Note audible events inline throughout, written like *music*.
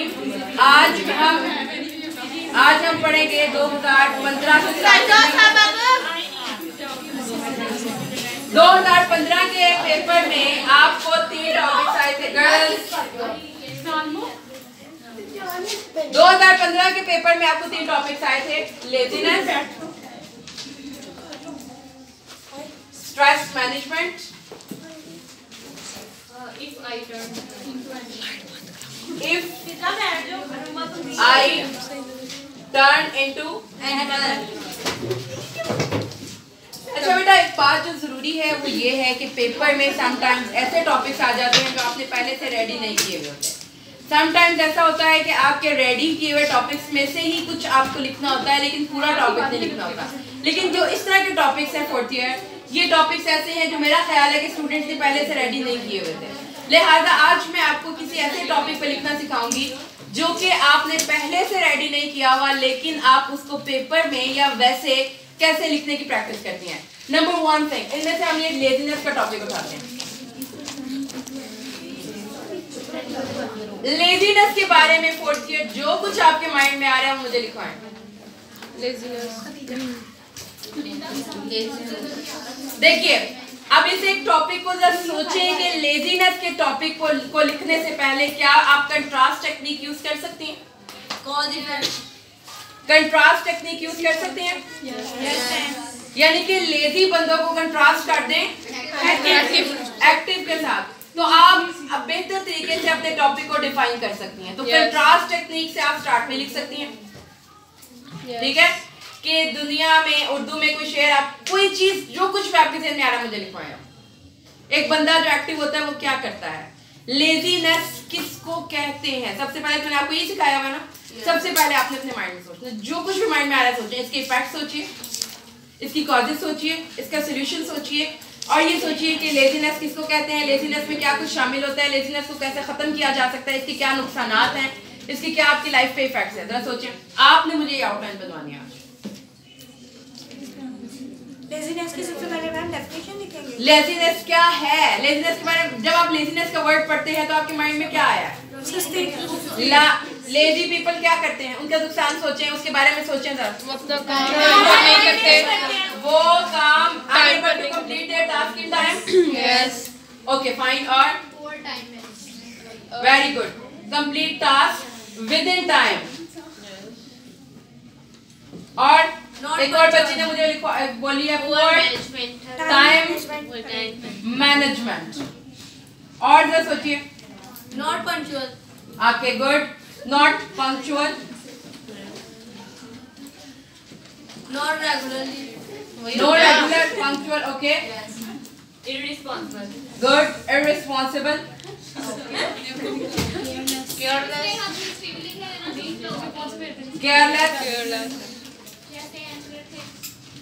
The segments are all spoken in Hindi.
आज हम आज हम पढ़ेंगे दो हज़ार पंद्रह दो हज़ार पंद्रह के पेपर में आपको तीन टॉपिक्स आए थे। गर्ल्स दो हज़ार पंद्रह के पेपर में आपको तीन टॉपिक्स आए थे। Laziness stress management turn into an if I turn into अच्छा बेटा एक बात जो ज़रूरी है वो ये है कि पेपर में समटाइम्स ऐसे टॉपिक्स आ जाते हैं जो आपने पहले से रेडी नहीं किए हुए होते। समटाइम्स ऐसा होता है कि आपके रेडी किए हुए टॉपिक्स में से ही कुछ आपको लिखना होता है लेकिन पूरा टॉपिक नहीं लिखना होता। लेकिन जो इस तरह के टॉपिक्स हैं फोर्थ ईयर ये टॉपिक्स ऐसे हैं जो मेरा ख्याल है कि स्टूडेंट्स ने पहले से रेडी नहीं किए हुए थे। लिहाजा आज मैं आपको किसी ऐसे टॉपिक पर लिखना सिखाऊँगी जो कि आपने पहले से रेडी नहीं किया हुआ लेकिन आप उसको पेपर में या वैसे कैसे लिखने की प्रैक्टिस करती हैं? नंबर वन थिंग इनमें से हम ये लेजीनेस का टॉपिक उठाते हैं। लेजीनेस के बारे में फोर्थ ईयर जो कुछ आपके माइंड में आ रहा है मुझे लिखवाएँ। देखिए अब इस एक टॉपिक को जरा सोचें कि लेजीनेस के टॉपिक को को लिखने से पहले क्या आप कंट्रास्ट टेक्निक यूज़ कर सकती हैं? कंट्रास्ट टेक्निक यूज़ कर सकते हैं? यानी कि लेजी बंदों को कंट्रास्ट कर दें एक्टिव के साथ। तो आप अब बेहतर तरीके से अपने टॉपिक को डिफाइन कर सकती हैं। तो Yes. कंट्रास्ट टेक्निक से आप स्टार्ट में लिख सकती हैं। ठीक है? कि दुनिया में उर्दू में कोई शेर आप कोई चीज़ जो कुछ भी आपके ज़हन में आ रहा है मुझे लिखवाएँ आप। एक बंदा जो एक्टिव होता है वो क्या करता है? लेजीनेस किसको कहते हैं? सबसे पहले तो मैंने आपको ये सिखाया हुआ ना? सबसे पहले आपने अपने माइंड में सोचना जो कुछ भी माइंड में आ रहा है सोचिए। इसके इफ़ेक्ट सोचिए। इसकी कॉजेज सोचिए। इसका सोल्यूशन सोचिए। और ये सोचिए कि लेजीनेस किसको कहते हैं? लेजीनेस में क्या कुछ शामिल होता है? लेजीनेस को कैसे खत्म किया जा सकता है? इसके क्या नुकसान हैं? इसके क्या आपकी लाइफ पे इफेक्ट्स है? जरा सोचिए। आपने मुझे ये आउटलाइन बनवानी है आज। लेजीनेस की सबसे पहले मैम डेफिनेशन लिखेंगे। लेजीनेस क्या है? लेजीनेस के बारे में जब आप लेजीनेस का वर्ड पढ़ते हैं तो आपके माइंड में क्या आया? सुस्ती ला लेजी पीपल क्या करते हैं? उनका नुकसान सोचें उसके बारे में सोचें काम नहीं करते वो काम able to complete their task in time? *clears throat* Yes. okay fine. और Poor time management. very good. Complete task within time. और एक और बच्ची ने मुझे लिखा बोली है पुअर टाइम मैनेजमेंट और जरा सोचिए। Not punctual okay good not punctual not regularly no regular punctual okay irresponsible. Good. Irresponsible. Careless. Careless.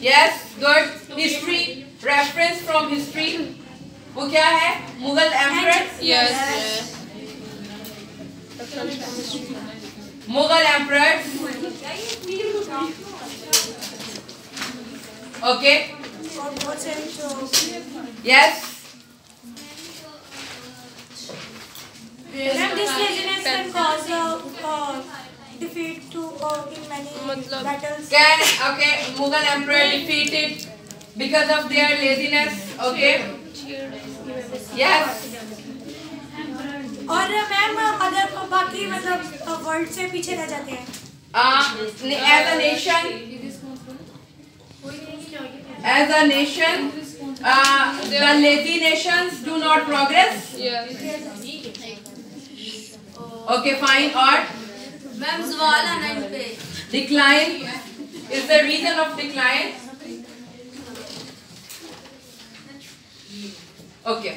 Yes good history reference from history वो क्या है Mughal emperors Yes. Mughal emperors okay और बहुत से जो yes ma'am this a defeat to uh, in many मतलब- battles can okay Mughal emperor defeated because of their laziness okay yes और मैम अदर बाकी मतलब वर्ल्ड से पीछे रह जाते हैं uh, as a nation as a nation uh, the lazy nations do not progress okay decline? Is the reason of decline? Okay.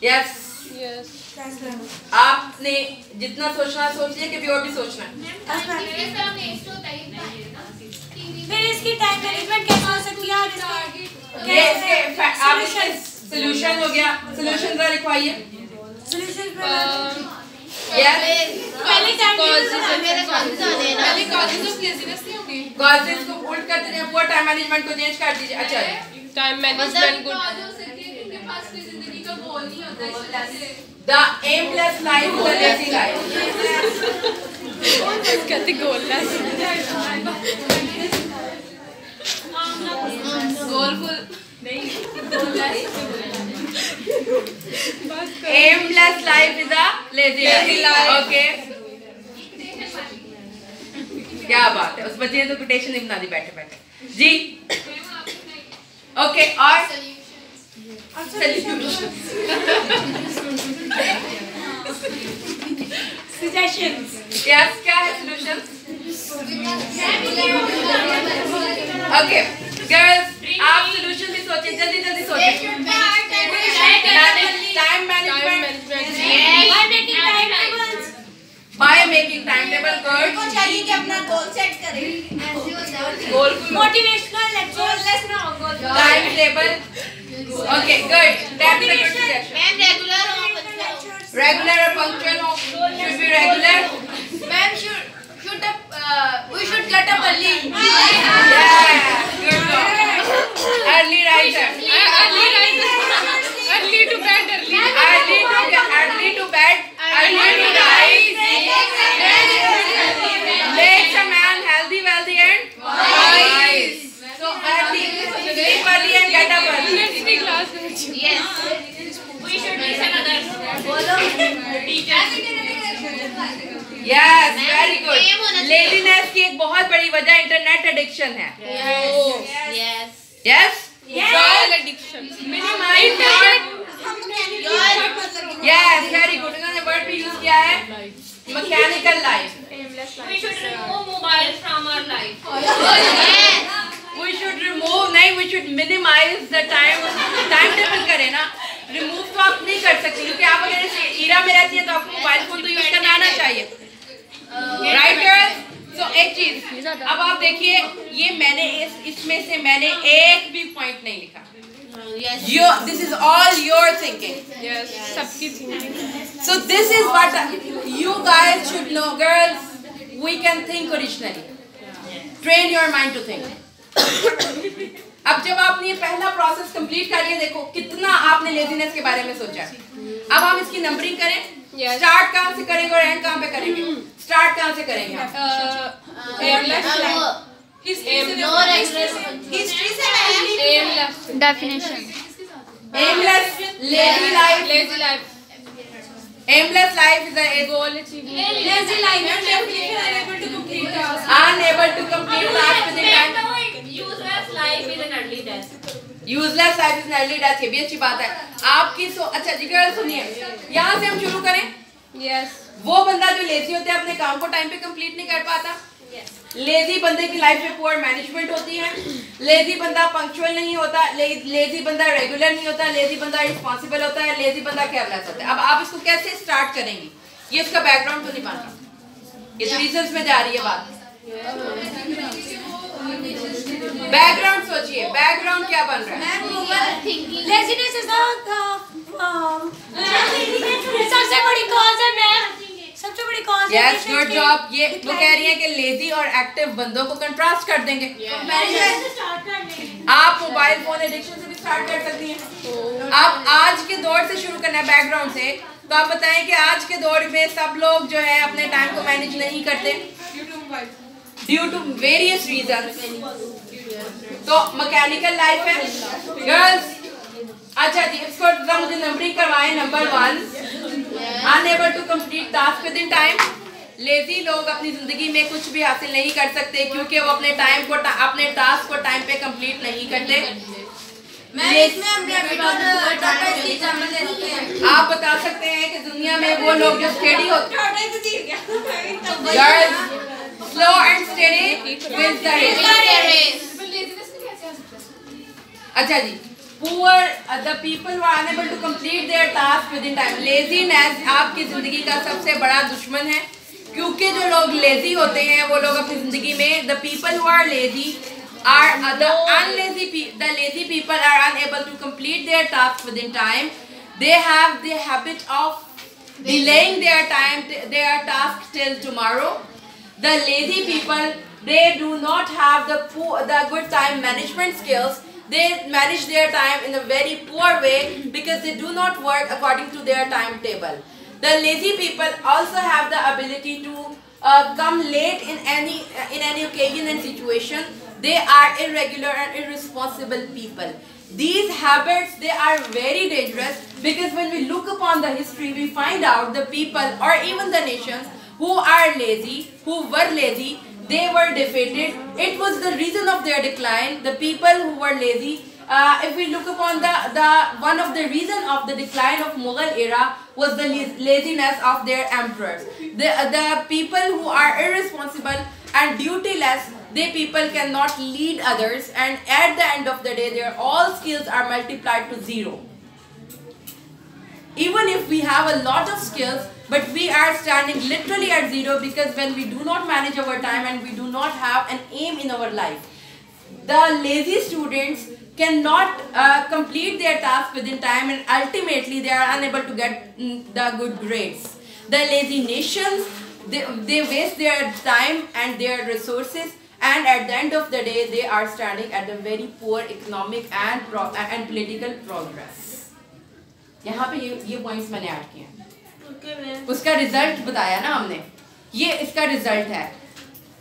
Yes. Yes, ma'am. आपने जितना सोचना सोच लिया कि भी और भी सोचना है? फिर इसकी टाइम मैनेजमेंट कैसे हो सकती है ये इसके सॉल्यूशन हो गया। सॉल्यूशन जरा लिखवाइए सॉल्यूशन यस पहले टाइम पहले कॉजेज को उल्ट कर दीजिए पूरा टाइम मैनेजमेंट को चेंज कर दीजिए। अच्छा। टाइम मैनेजमेंट गुड हो सकती है कि उनके पास कोई ज़िंदगी का गोल नहीं होता इस वजह से। The aimless life is a lazy life. कहते गोलनेस गोलफुल नहीं Aimless life is a lazy, Lazy life. life. Okay. क्या बात है? उस बच्चे ने तो कोटेशन नहीं बना दी बैठे बैठे। जी। ओके और? Suggestions. क्या है सॉल्यूशन ओके गर्ल्स आप सॉल्यूशन भी सोचें जल्दी जल्दी सोचें time management by making timetables time table good को चाहिए कि अपना गोल सेट करें goalful motivational lectures time table okay good a suggestion ma'am regular हो regular or punctual हो should be regular ma'am should should uh, we should get up early yeah good job early riser early early to bed early early to early to bed early to rise makes a man healthy wealthy and wise so early sleep early and get up early university class में yes we should listen others yes very good Same होना चाहिए। laziness की एक बहुत बड़ी वजह एडिक्शन है. Yes. Yes. Minimize your Yes, very good. उन्होंने वर्ड भी यूज़ किया है. Mechanical life *laughs* we should remove mobile from our life. We should remove नहीं we should minimize the time time table करें ना. रिमूव तो आप नहीं कर सकते क्योंकि आप अगर इस ईरा में रहती है तो आपको मोबाइल फ़ोन तो यूज़ करना आना चाहिए. राइट गर्ल्स सो एक चीज़ अब आप देखिए ये मैंने इस इसमें से मैंने एक भी पॉइंट नहीं लिखा। This is all your thinking so this is what you guys should know girls we can think originally train your mind to think अब जब आपने ये पहला प्रोसेस कंप्लीट कर लिया देखो कितना आपने लेजीनेस के बारे में सोचा। अब हम इसकी नंबरिंग करें। स्टार्ट कहाँ से करेंगे और एंड कहाँ पे करेंगे? स्टार्ट कहाँ से करेंगे Aimless life. is a goal useless life is early death ये भी अच्छी बात है। आपकी सो अच्छा जी गर्ल सुनिए। यहाँ से हम शुरू करें? यस वो बंदा जो लेजी होता है अपने काम को टाइम पे कंप्लीट नहीं कर पाता। लेजी बंदे की लाइफ में पुअर मैनेजमेंट होती है। लेजी बंदा पंक्चुअल नहीं होता ले, लेजी बंदा रेगुलर नहीं होता लेजी बंदा रिस्पॉन्सिबल होता है लेजी बंदा केयरलेस होता है। अब आप इसको कैसे स्टार्ट करेंगी? ये उसका बैकग्राउंड तो नहीं ये तो रीजंस में जा रही है बात। बैकग्राउंड सोचिए। बैकग्राउंड क्या बन रहा है? The uh, um, सबसे बड़ी cause है मैम सबसे बड़ी है यस गुड जॉब ये वो कह रही है कि लेजी और एक्टिव बंदों को कंट्रास्ट कर देंगे। आप मोबाइल फ़ोन एडिक्शन से भी स्टार्ट कर सकती हैं। आप आज के दौर से शुरू करना है बैकग्राउंड से। तो आप बताएँ कि आज के दौर में सब लोग जो है अपने टाइम को मैनेज नहीं करते। ड्यू टू वेरियस रीजन तो मैकेनिकल लाइफ है। गर्ल्स अच्छा जी इसको मुझे नंबरिंग करवाएँ number one unable to complete task within time lazy लोग अपनी ज़िंदगी में कुछ भी हासिल नहीं कर सकते क्योंकि वो अपने टाइम को अपने टास्क को टाइम पे कंप्लीट नहीं करते। हैं। आप बता सकते हैं कि दुनिया में वो लोग जो स्टेडी होते स्लो एंड स्टेडी अच्छा जी poor the people who are unable to complete their task within time laziness आपकी ज़िंदगी का सबसे बड़ा दुश्मन है क्योंकि जो लोग लेजी होते हैं वो लोग अपनी ज़िंदगी में the people who are lazy the unlazy pe- the lazy people are unable to complete their tasks within time they have the habit of delaying their time their task till tomorrow the lazy people they do not have the po- the good time management skills they manage their time in a very poor way because they do not work according to their timetable. The lazy people also have the ability to uh, come late in any in any occasion and situation. They are irregular and irresponsible people. These habits, they are very dangerous because when we look upon the history, we find out the people or even the nations who are lazy, who were lazy, they were defeated. It was the reason of their decline. The people who were lazy, uh, if we look upon the, the one of the reason of the decline of Mughal era was the laziness of their emperors. The, the people who are irresponsible and dutiless they people cannot lead others and at the end of the day their all skills are multiplied to zero even if we have a lot of skills but we are standing literally at zero because when we do not manage our time and we do not have an aim in our life the lazy students cannot uh, complete their task within time and ultimately they are unable to get mm, the good grades the lazy nations they, they waste their time and their resources and at the end of the day they are standing at a very poor economic and pro and political progress यहाँ पे ये ये पॉइंट्स मैंने ऐड किए हैं उसका रिज़ल्ट बताया ना हमने। ये इसका रिज़ल्ट है।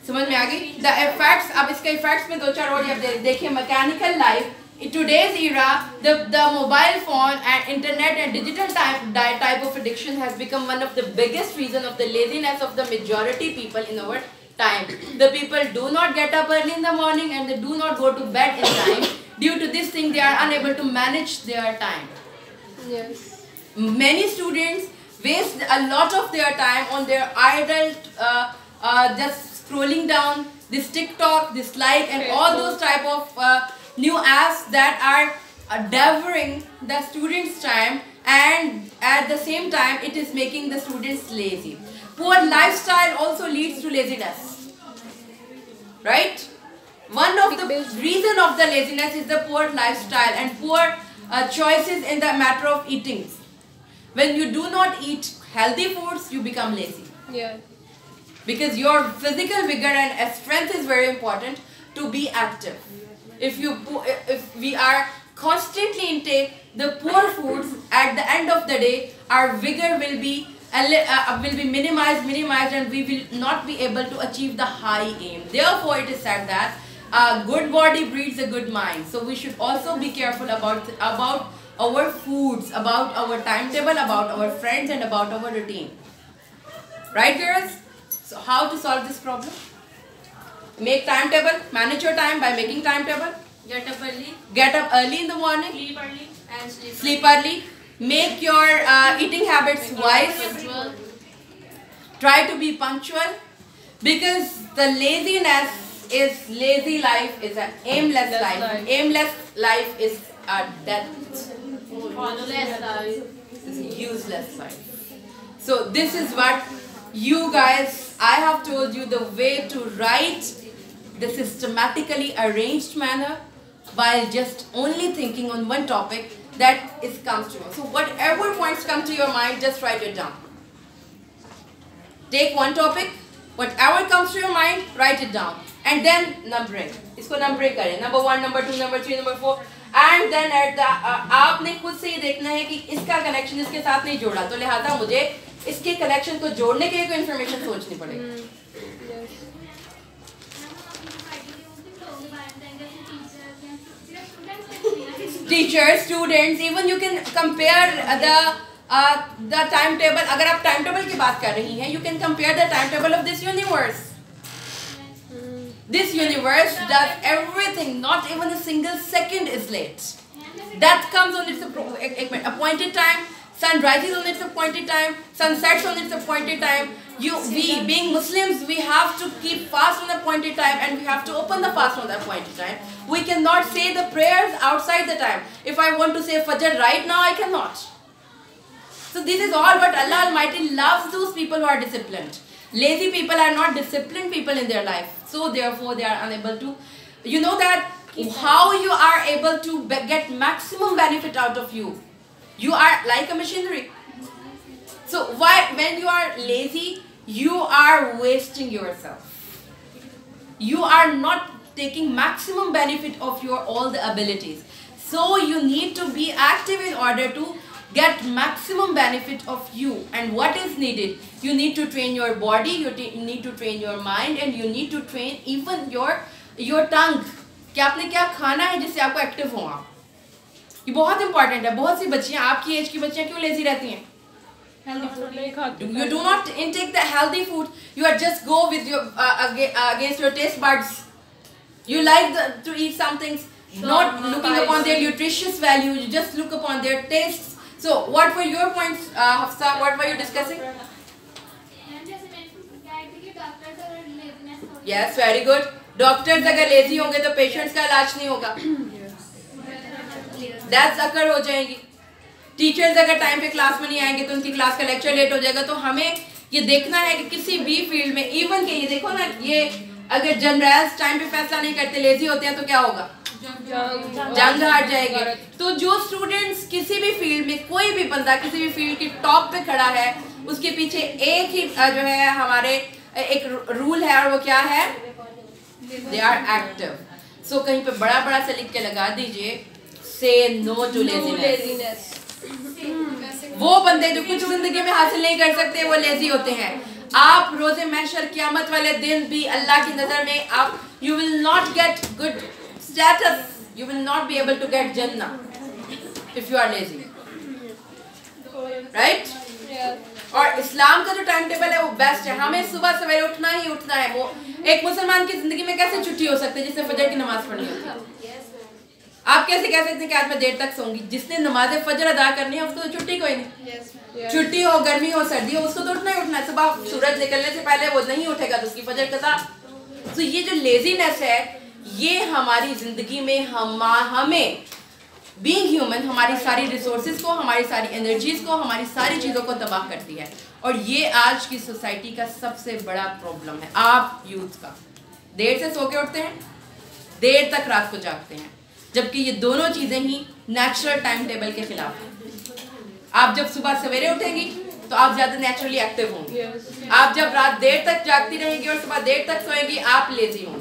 समझ में आ गई? द इफेक्ट्स अब इसके इफेक्ट्स में दो चार और दे, देखिए mechanical life today's era the the mobile phone and internet and digital type type of addiction has become one of the biggest reason of the laziness of the majority people in our time the people do not get up early in the morning and they do not go to bed in time due to this thing they are unable to manage their time many students waste a lot of their time on their idle, uh, uh, just scrolling down this TikTok, this like, and all those type of uh, new apps that are uh, devouring the students' time and at the same time it is making the students lazy. Poor lifestyle also leads to laziness right? One of the reason of the laziness is the poor lifestyle and poor uh, choices in the matter of eating. When you do not eat healthy foods, you become lazy. Yeah. Because your physical vigor and strength is very important to be active. If you if we are constantly intake the poor foods, at the end of the day, our vigor will be uh, will be minimized, minimized and we will not be able to achieve the high aim. Therefore, it is said that a good body breeds a good mind. So we should also be careful about, about our foods, about our timetable, about our friends and about our routine. Right girls? So how to solve this problem? Make timetable, manage your time by making timetable. Get up early. Get up early in the morning. Sleep early. And sleep, sleep early. Make your uh, eating habits wise. Try to be punctual because the laziness is lazy life is an aimless life. life. Aimless life is a death. Useless uh, life. So this is what you guys, I have told you the way to write the systematically arranged manner while just only thinking on one topic that is comes to. So whatever points come to your mind, just write it down. Take one topic, whatever comes to your mind, write it down. And then numbering. Isko numbering kare. Number one, number two, number three, number four. And then at the आपने खुद से ये देखना है कि इसका कनेक्शन इसके साथ नहीं जोड़ा तो लिहाजा मुझे इसके कनेक्शन को जोड़ने के लिए कोई इन्फॉर्मेशन सोचनी पड़ेगी hmm. Teachers students even you can compare the time table अगर आप टाइम टेबल की बात कर रही हैं you can compare the time table of this universe This universe does everything. Not even a single second is late. That comes on its appointed time. Sun rises on its appointed time. Sun sets on its appointed time you we being Muslims we have to keep fast on the appointed time and we have to open the fast on the appointed time. We cannot say the prayers outside the time. If I want to say Fajr right now, I cannot. So this is all but Allah Almighty loves those people who are disciplined. Lazy people are not disciplined people in their life. So therefore they are unable to, you know that how you are able to get maximum benefit out of you. You are like a machinery. So why when you are lazy, you are wasting yourself. You are not taking maximum benefit of your all the abilities. So you need to be active in order to get maximum benefit of you. And what is needed? You need to train your body, you t- you need to train your mind, and you need to train even your your tongue. कि आपने क्या खाना है जिससे आपको एक्टिव हो आप ये बहुत इंपॉर्टेंट है बहुत सी बच्चियां आपकी एज की बच्चियां क्यों लेजी रहती हैं नहीं खाती you do not intake the healthy food you are just go with your uh, aga- uh, against your taste buds you like the, to eat something not looking upon their nutritious value you just look upon their tastes So what were your points uh, Hafsa? What were you discussing? Yes very good. Doctors अगर लेजी होंगे तो पेशेंट्स का इलाज नहीं होगा। डेथ्स अकर हो जाएँगी। टीचर्स अगर टाइम पे क्लास में नहीं आएँगे तो उनकी क्लास का लेक्चर लेट हो जाएगा। तो हमें ये देखना है कि किसी भी फ़ील्ड में इवन के ये देखो ना ये अगर जनरल्स टाइम पे फैसला नहीं करते लेजी होते हैं तो क्या होगा? जंग हार जाएँगे। तो जो स्टूडेंट्स किसी भी फ़ील्ड में कोई भी बंदा किसी भी फ़ील्ड के टॉप पे खड़ा है उसके पीछे एक ही जो है हमारे एक रूल है और वो क्या है? दे आर एक्टिव सो कहीं पे बड़ा बड़ा से लिख के लगा दीजिए। से नो टू लेजीनेस वो बंदे जो कुछ ज़िंदगी में हासिल नहीं कर सकते वो लेजी होते हैं। आप रोज़े महशर कियामत वाले दिन भी अल्लाह की नज़र में आप you will not get good status you will not be able to get जन्ना if you are lazy right और इस्लाम का जो टाइम टेबल है वो बेस्ट है। हमें सुबह सवेरे उठना ही उठना है। वो एक मुसलमान की ज़िंदगी में कैसे छुट्टी हो सकती है जिसने फजर की नमाज़ पढ़नी होती है? आप कैसे कह सकते हैं कि आज मैं देर तक सोऊँगी? जिसने नमाज़ फजर अदा करनी है उसको तो छुट्टी कोई नहीं। छुट्टी हो गर्मी हो सर्दी हो उसको तो उठना ही उठना है। सुबह सूरज निकलने से पहले वो नहीं उठेगा तो उसकी फजर कदा तो ये जो लेजीनेस है ये हमारी ज़िंदगी में हम हमें बींग ह्यूमन हमारी सारी रिसोर्सेज को हमारी सारी एनर्जीज को हमारी सारी चीज़ों को तबाह करती है। और ये आज की सोसाइटी का सबसे बड़ा प्रॉब्लम है। आप यूथ का। देर से सो के उठते हैं देर तक रात को जागते हैं। जबकि ये दोनों चीज़ें ही नेचुरल टाइम टेबल के खिलाफ हैं। आप जब सुबह सवेरे उठेंगी तो आप ज़्यादा नेचुरली एक्टिव होंगी। आप जब रात देर तक जागती रहेंगी और सुबह देर तक सोएँगी आप लेजी होंगी।